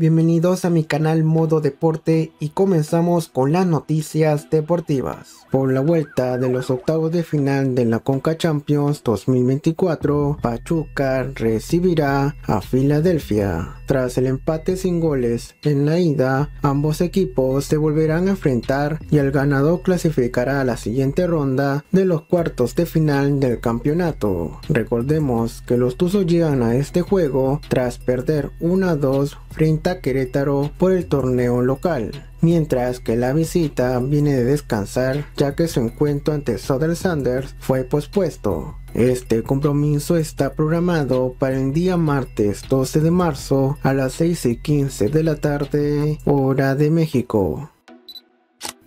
bienvenidos a mi canal Modo Deporte y comenzamos con las noticias deportivas. Por la vuelta de los octavos de final de la Conca Champions 2024, Pachuca recibirá a Filadelfia. Tras el empate sin goles en la ida, ambos equipos se volverán a enfrentar y el ganador clasificará a la siguiente ronda de los cuartos de final del campeonato. Recordemos que los Tuzos llegan a este juego tras perder 1-2 frente Querétaro por el torneo local mientras que la visita viene de descansar ya que su encuentro ante Southern Sanders fue pospuesto. Este compromiso está programado para el día martes 12 de marzo a las 6 y 15 de la tarde, hora de México.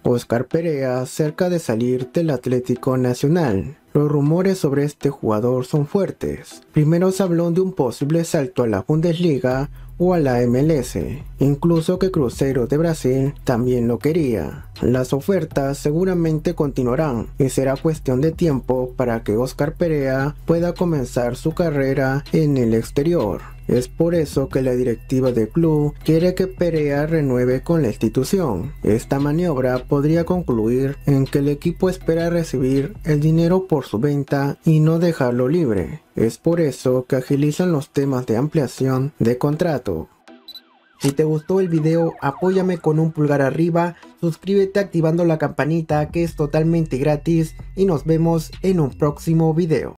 Oscar Perea cerca de salir del Atlético Nacional. Los rumores sobre este jugador son fuertes. Primero se habló de un posible salto a la Bundesliga o a la MLS, incluso que Cruzeiro de Brasil también lo quería. Las ofertas seguramente continuarán y será cuestión de tiempo para que Oscar Perea pueda comenzar su carrera en el exterior. Es por eso que la directiva del club quiere que Perea renueve con la institución. Esta maniobra podría concluir en que el equipo espera recibir el dinero por su venta y no dejarlo libre. Es por eso que agilizan los temas de ampliación de contrato. Si te gustó el video, apóyame con un pulgar arriba, suscríbete activando la campanita que es totalmente gratis y nos vemos en un próximo video.